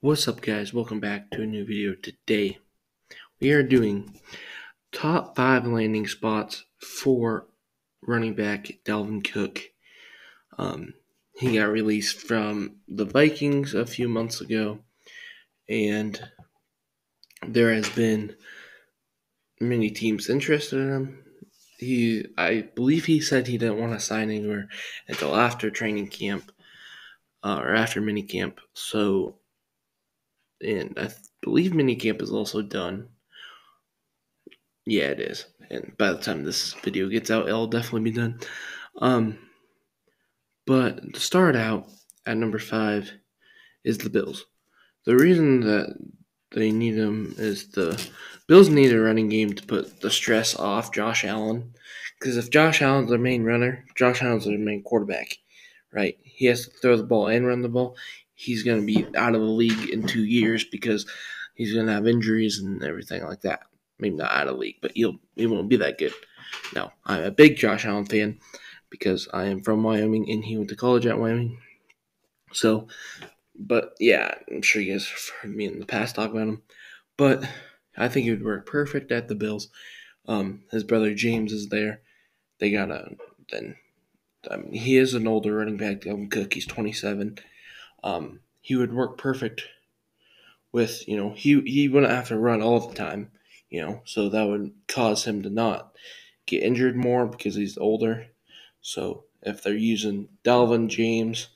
What's up, guys? Welcome back to a new video. Today, we are doing top five landing spots for running back Dalvin Cook. Um, he got released from the Vikings a few months ago, and there has been many teams interested in him. He, I believe, he said he didn't want to sign anywhere until after training camp uh, or after minicamp. So and I believe minicamp is also done. Yeah, it is. And by the time this video gets out, it'll definitely be done. Um, but to start out at number five is the Bills. The reason that they need them is the Bills need a running game to put the stress off Josh Allen. Because if Josh Allen's their main runner, Josh Allen's their main quarterback, right? He has to throw the ball and run the ball he's going to be out of the league in two years because he's going to have injuries and everything like that. Maybe not out of the league, but he'll he won't be that good. No, I'm a big Josh Allen fan because I am from Wyoming and he went to college at Wyoming. So, but yeah, I'm sure you guys have heard me in the past talk about him. But I think he would work perfect at the Bills. Um, his brother James is there. They got a then. I mean, he is an older running back. Dalvin Cook. He's 27 um, he would work perfect with you know he he wouldn't have to run all the time, you know, so that would cause him to not get injured more because he's older. So if they're using Dalvin James,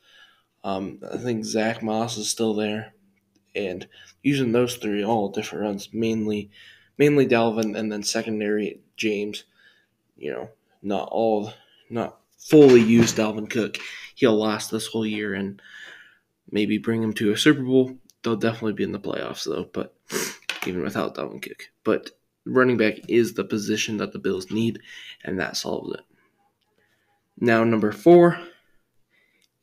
um, I think Zach Moss is still there, and using those three all different runs, mainly mainly Dalvin and then secondary James. You know, not all not fully used Dalvin Cook. He'll last this whole year and maybe bring them to a Super Bowl. They'll definitely be in the playoffs though, but even without Dalvin Cook. But running back is the position that the Bills need, and that solves it. Now number four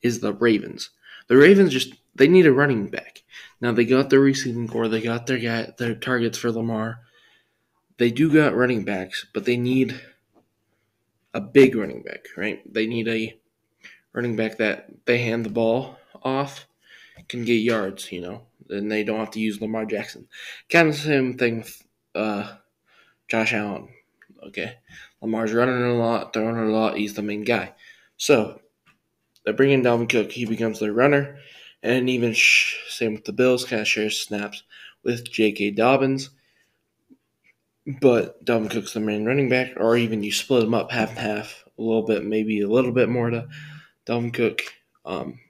is the Ravens. The Ravens just they need a running back. Now they got their receiving core, they got their guy, their targets for Lamar. They do got running backs, but they need a big running back, right? They need a running back that they hand the ball off can get yards, you know, and they don't have to use Lamar Jackson. Kind of the same thing with uh, Josh Allen. Okay, Lamar's running a lot, throwing a lot. He's the main guy. So they're bringing Dalvin Cook. He becomes their runner, and even sh- same with the Bills. Kind of shares snaps with J.K. Dobbins. But Dalvin Cook's the main running back, or even you split them up half and half, a little bit, maybe a little bit more to Dalvin Cook. Um,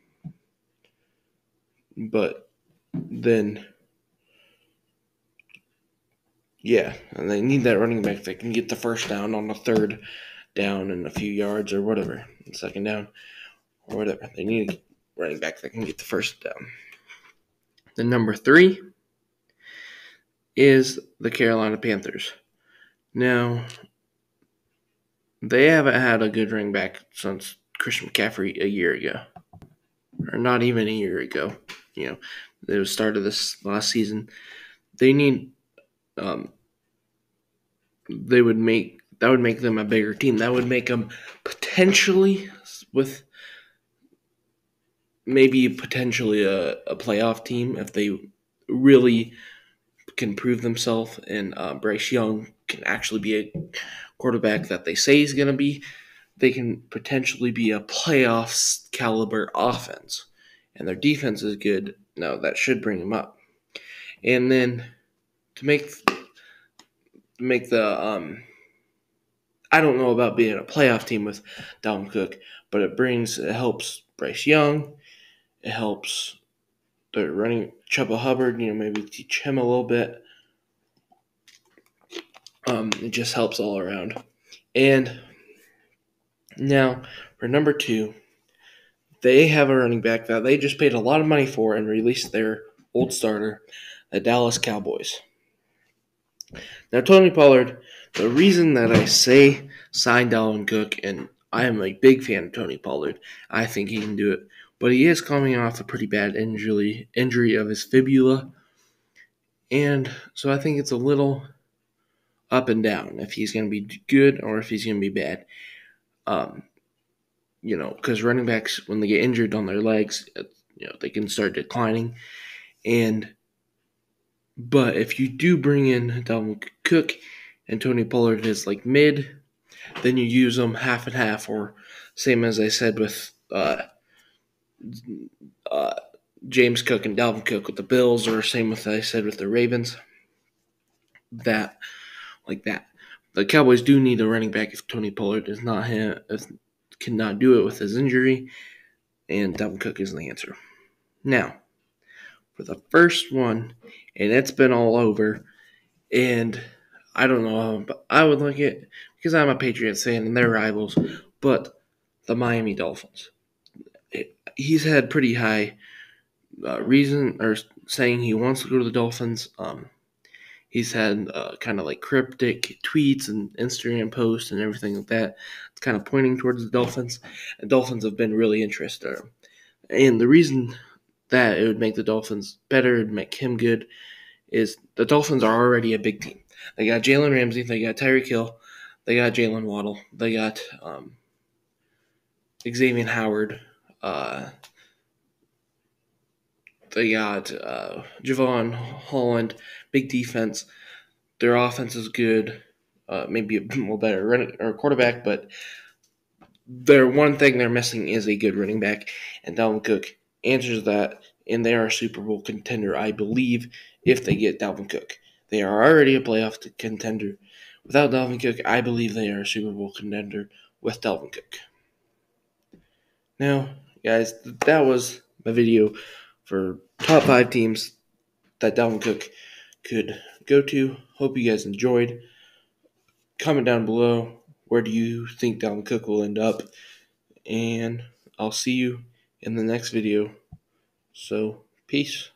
but then, yeah, and they need that running back that can get the first down on the third down and a few yards or whatever, second down or whatever. They need a running back that can get the first down. The number three is the Carolina Panthers. Now, they haven't had a good running back since Christian McCaffrey a year ago, or not even a year ago you know, the start of this last season. They need, um, they would make that would make them a bigger team. That would make them potentially with maybe potentially a, a playoff team if they really can prove themselves and uh, Bryce Young can actually be a quarterback that they say he's going to be. They can potentially be a playoffs caliber offense and their defense is good. Now that should bring them up. And then to make make the um, I don't know about being a playoff team with Dalvin Cook, but it brings it helps Bryce Young. It helps the running Chuba Hubbard. You know, maybe teach him a little bit. Um, it just helps all around. And now for number two, they have a running back that they just paid a lot of money for and released their old starter, the Dallas Cowboys. Now, Tony Pollard, the reason that I say sign Dalvin Cook, and I am a big fan of Tony Pollard, I think he can do it, but he is coming off a pretty bad injury injury of his fibula, and so I think it's a little up and down if he's going to be good or if he's going to be bad. Um, you know, because running backs when they get injured on their legs, you know, they can start declining, And but if you do bring in Dalvin Cook and Tony Pollard is like mid, then you use them half and half, or same as I said with uh, uh, James Cook and Dalvin Cook with the Bills, or same with I said with the Ravens. That like that. The Cowboys do need a running back if Tony Pollard is not him, cannot do it with his injury, and Dalvin Cook is the answer. Now, for the first one, and it's been all over, and I don't know, but I would like it because I'm a Patriots fan and they're rivals, but the Miami Dolphins. It, he's had pretty high uh, reason or saying he wants to go to the Dolphins. Um, he's had uh, kind of like cryptic tweets and Instagram posts and everything like that. It's kind of pointing towards the Dolphins. The Dolphins have been really interested. And the reason that it would make the Dolphins better and make him good is the Dolphins are already a big team. They got Jalen Ramsey, they got Tyreek Hill, they got Jaylen Waddle, they got um, Xavier Howard, uh, they got uh, Jevon Holland, big defense. Their offense is good, uh, maybe a little better running or quarterback, but their one thing they're missing is a good running back, and Dalvin Cook answers that, and they are a Super Bowl contender, I believe, if they get Dalvin Cook. They are already a playoff contender. Without Dalvin Cook, I believe they are a Super Bowl contender with Dalvin Cook. Now, guys, that was my video for top five teams that Dalvin Cook could go to. Hope you guys enjoyed. Comment down below where do you think Dalvin Cook will end up, and I'll see you in the next video. So, peace.